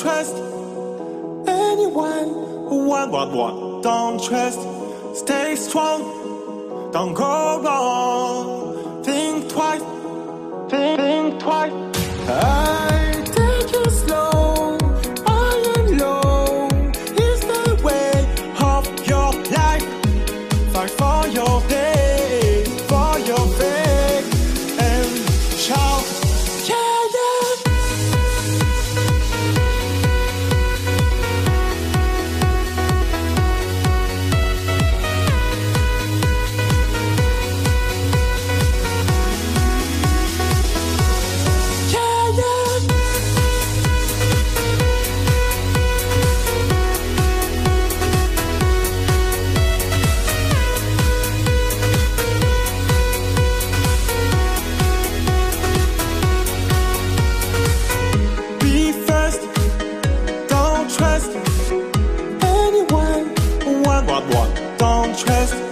trust anyone. One, one, one. Don't trust. Stay strong. Don't go wrong. Think twice. Think, think twice. I take it slow. I. It's the way of your life. Fight for your day. bad one. Don't trust